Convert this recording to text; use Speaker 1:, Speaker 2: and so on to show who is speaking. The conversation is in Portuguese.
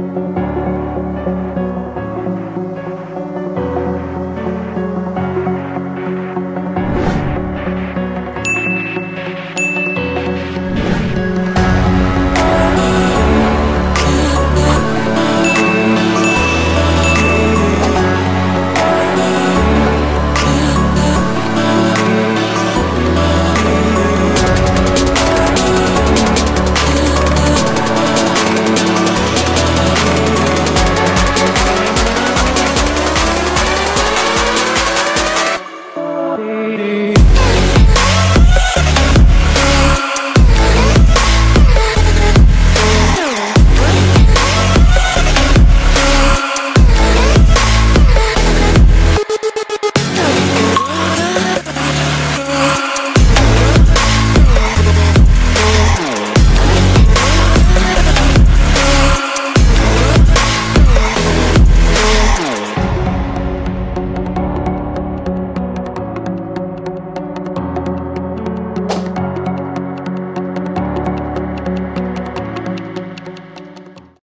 Speaker 1: Música You.